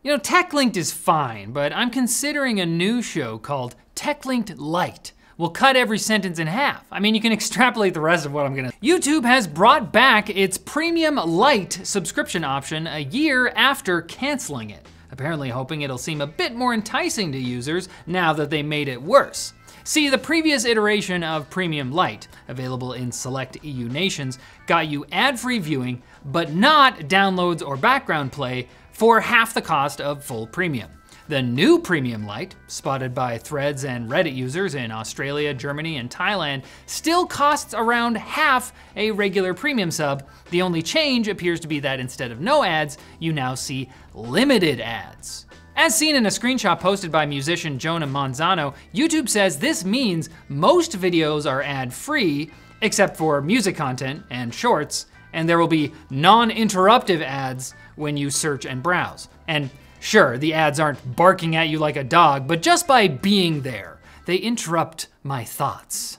You know, TechLinked is fine, but I'm considering a new show called TechLinked Lite. We'll cut every sentence in half. I mean, you can extrapolate the rest of what I'm gonna. YouTube has brought back its Premium Lite subscription option a year after canceling it, apparently hoping it'll seem a bit more enticing to users now that they made it worse. See, the previous iteration of Premium Lite, available in select EU nations, got you ad-free viewing, but not downloads or background play for half the cost of full premium. The new Premium Lite, spotted by threads and Reddit users in Australia, Germany, and Thailand, still costs around half a regular premium sub. The only change appears to be that instead of no ads, you now see limited ads. As seen in a screenshot posted by musician Jonah Manzano, YouTube says this means most videos are ad-free, except for music content and shorts, and there will be non-interruptive ads when you search and browse. And sure, the ads aren't barking at you like a dog, but just by being there, they interrupt my thoughts.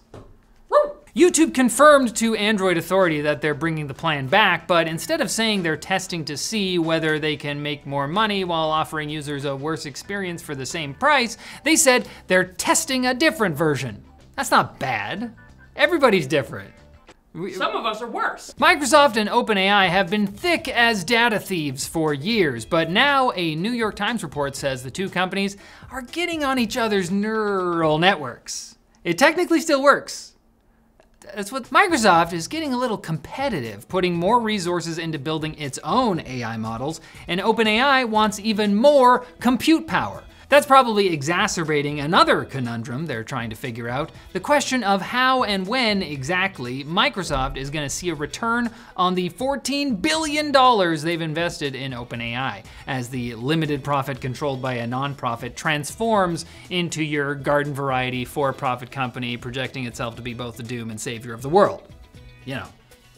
YouTube confirmed to Android Authority that they're bringing the plan back, but instead of saying they're testing to see whether they can make more money while offering users a worse experience for the same price, they said they're testing a different version. That's not bad. Everybody's different. Some of us are worse. Microsoft and OpenAI have been thick as data thieves for years, but now a New York Times report says the two companies are getting on each other's neural networks. It technically still works, that's what Microsoft is getting a little competitive, putting more resources into building its own AI models, and OpenAI wants even more compute power. That's probably exacerbating another conundrum they're trying to figure out, the question of how and when exactly Microsoft is gonna see a return on the $14 billion they've invested in OpenAI, as the limited profit controlled by a nonprofit transforms into your garden variety for-profit company projecting itself to be both the doom and savior of the world. You know.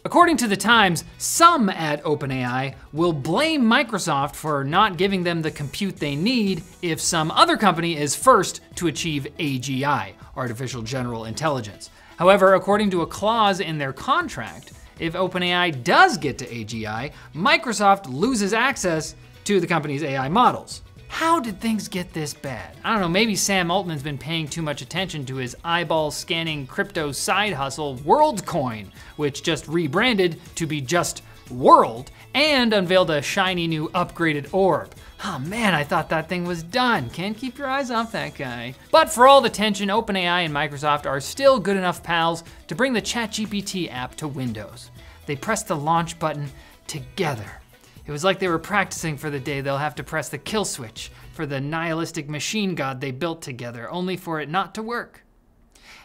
According to the Times, some at OpenAI will blame Microsoft for not giving them the compute they need if some other company is first to achieve AGI, Artificial General Intelligence. However, according to a clause in their contract, if OpenAI does get to AGI, Microsoft loses access to the company's AI models. How did things get this bad? I don't know, maybe Sam Altman's been paying too much attention to his eyeball scanning crypto side hustle, WorldCoin, which just rebranded to be just World and unveiled a shiny new upgraded orb. Oh man, I thought that thing was done. Can't keep your eyes off that guy. But for all the tension, OpenAI and Microsoft are still good enough pals to bring the ChatGPT app to Windows. They pressed the launch button together. It was like they were practicing for the day they'll have to press the kill switch for the nihilistic machine god they built together, only for it not to work.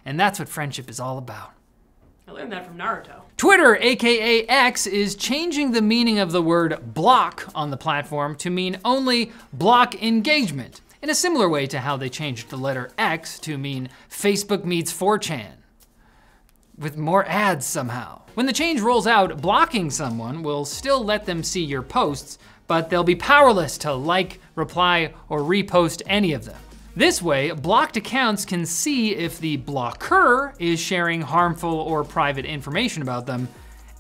And that's what friendship is all about. I learned that from Naruto. Twitter, aka X, is changing the meaning of the word block on the platform to mean only block engagement, in a similar way to how they changed the letter X to mean Facebook meets 4chan with more ads somehow. When the change rolls out, blocking someone will still let them see your posts, but they'll be powerless to like, reply, or repost any of them. This way, blocked accounts can see if the blocker is sharing harmful or private information about them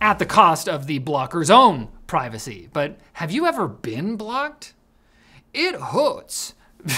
at the cost of the blocker's own privacy. But have you ever been blocked? It hurts.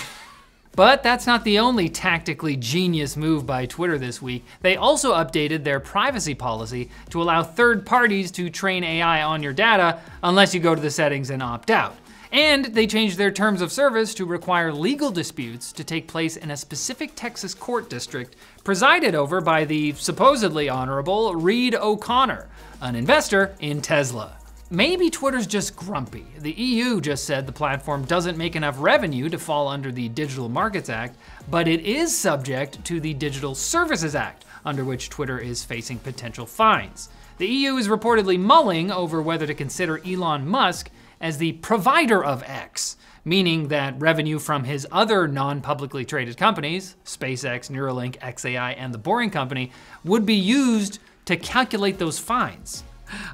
But that's not the only tactically genius move by Twitter this week. They also updated their privacy policy to allow third parties to train AI on your data unless you go to the settings and opt out. And they changed their terms of service to require legal disputes to take place in a specific Texas court district presided over by the supposedly honorable Reed O'Connor, an investor in Tesla. Maybe Twitter's just grumpy. The EU just said the platform doesn't make enough revenue to fall under the Digital Markets Act, but it is subject to the Digital Services Act, under which Twitter is facing potential fines. The EU is reportedly mulling over whether to consider Elon Musk as the provider of X, meaning that revenue from his other non-publicly traded companies, SpaceX, Neuralink, XAI, and The Boring Company, would be used to calculate those fines.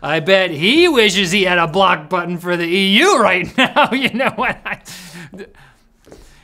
I bet he wishes he had a block button for the EU right now. you know what?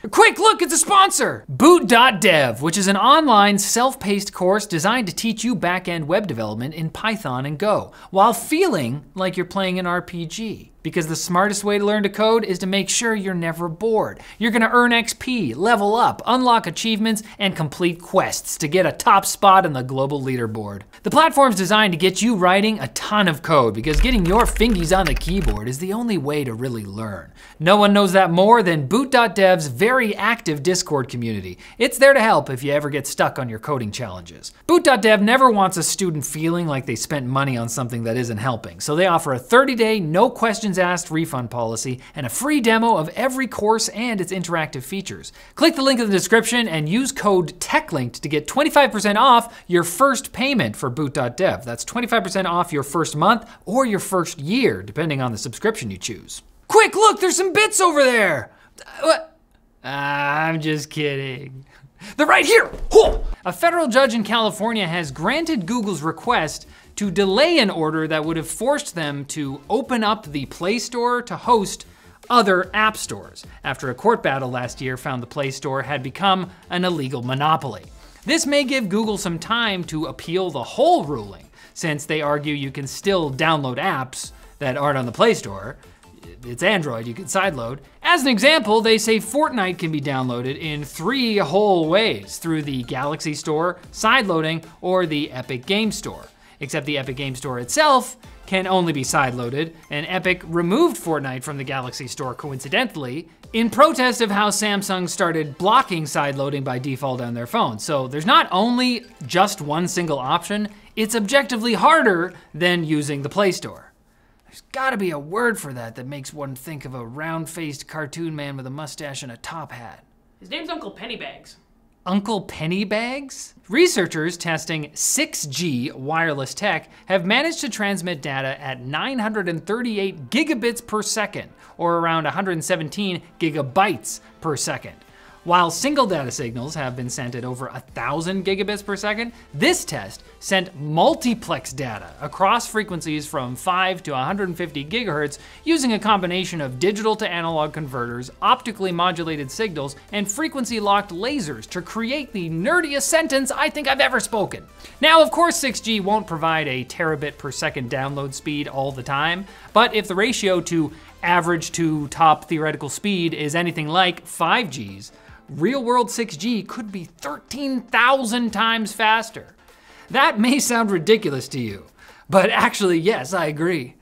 Quick look, it's a sponsor! Boot.dev, which is an online self-paced course designed to teach you back-end web development in Python and Go, while feeling like you're playing an RPG. Because the smartest way to learn to code is to make sure you're never bored. You're gonna earn XP, level up, unlock achievements, and complete quests to get a top spot in the global leaderboard. The platform's designed to get you writing a ton of code because getting your fingies on the keyboard is the only way to really learn. No one knows that more than Boot.dev's very active Discord community. It's there to help if you ever get stuck on your coding challenges. Boot.dev never wants a student feeling like they spent money on something that isn't helping, so they offer a 30-day, no questions asked refund policy and a free demo of every course and its interactive features. Click the link in the description and use code TechLinked to get 25% off your first payment for Boot.dev. That's 25% off your first month or your first year, depending on the subscription you choose. Quick, look, there's some bits over there. What? Ah, I'm just kidding. They're right here. A federal judge in California has granted Google's request to delay an order that would have forced them to open up the Play Store to host other app stores after a court battle last year found the Play Store had become an illegal monopoly. This may give Google some time to appeal the whole ruling, since they argue you can still download apps that aren't on the Play Store, it's Android, you can sideload. As an example, they say Fortnite can be downloaded in three whole ways through the Galaxy Store, sideloading, or the Epic Game Store. Except the Epic Game Store itself can only be sideloaded, and Epic removed Fortnite from the Galaxy Store coincidentally in protest of how Samsung started blocking sideloading by default on their phones. So there's not only just one single option, it's objectively harder than using the Play Store. There's gotta be a word for that that makes one think of a round-faced cartoon man with a mustache and a top hat. His name's Uncle Pennybags. Uncle Pennybags? Researchers testing 6G wireless tech have managed to transmit data at 938 gigabits per second, or around 117 gigabytes per second. While single data signals have been sent at over 1,000 gigabits per second, this test sent multiplex data across frequencies from 5 to 150 gigahertz using a combination of digital to analog converters, optically modulated signals, and frequency locked lasers to create the nerdiest sentence I think I've ever spoken. Now, of course, 6G won't provide a terabit per second download speed all the time, but if the ratio to average to top theoretical speed is anything like 5G's, real world 6G could be 13,000 times faster. That may sound ridiculous to you, but actually, yes, I agree.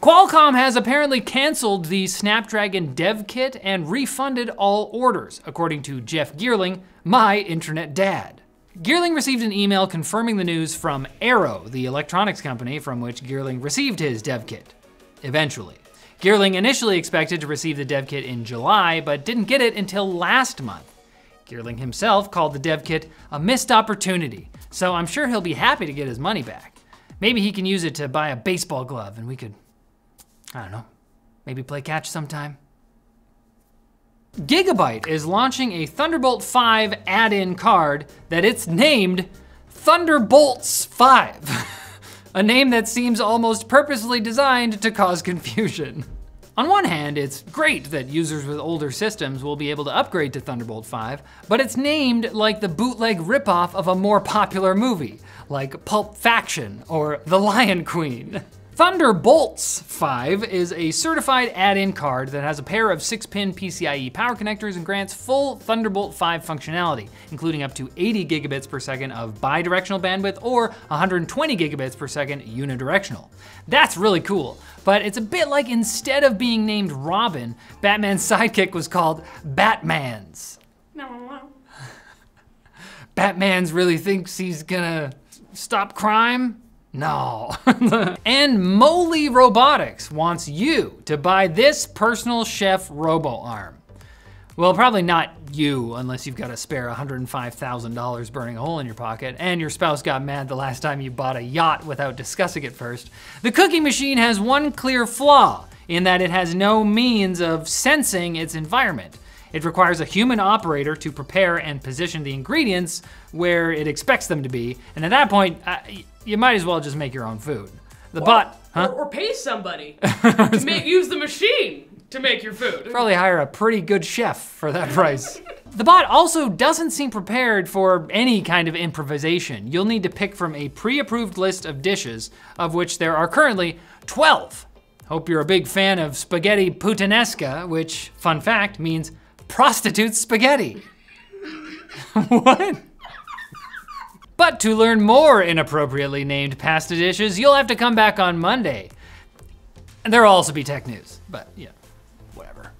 Qualcomm has apparently canceled the Snapdragon dev kit and refunded all orders, according to Jeff Geerling, my internet dad. Geerling received an email confirming the news from Arrow, the electronics company from which Geerling received his dev kit. Eventually. Geerling initially expected to receive the dev kit in July, but didn't get it until last month. Geerling himself called the dev kit a missed opportunity, so I'm sure he'll be happy to get his money back. Maybe he can use it to buy a baseball glove and we could, I don't know, maybe play catch sometime. Gigabyte is launching a Thunderbolt 5 add-in card that it's named Thunderbolts 5. a name that seems almost purposely designed to cause confusion. On one hand, it's great that users with older systems will be able to upgrade to Thunderbolt 5, but it's named like the bootleg ripoff of a more popular movie, like Pulp Faction or The Lion Queen. Thunderbolts 5 is a certified add-in card that has a pair of 6-pin PCIe power connectors and grants full Thunderbolt 5 functionality, including up to 80 gigabits per second of bidirectional bandwidth or 120 gigabits per second unidirectional. That's really cool, but it's a bit like instead of being named Robin, Batman's sidekick was called Batmans. Batman's really thinks he's gonna stop crime? No. and Moley Robotics wants you to buy this personal chef robo arm. Well, probably not you, unless you've got a spare $105,000 burning a hole in your pocket, and your spouse got mad the last time you bought a yacht without discussing it first. The cooking machine has one clear flaw, in that it has no means of sensing its environment. It requires a human operator to prepare and position the ingredients where it expects them to be, and at that point, uh, you might as well just make your own food. The or, bot, huh? Or, or pay somebody to make, use the machine to make your food. Probably hire a pretty good chef for that price. the bot also doesn't seem prepared for any kind of improvisation. You'll need to pick from a pre-approved list of dishes, of which there are currently 12. Hope you're a big fan of spaghetti puttanesca, which, fun fact, means prostitute spaghetti. what? But to learn more inappropriately named pasta dishes, you'll have to come back on Monday. And there'll also be tech news, but yeah.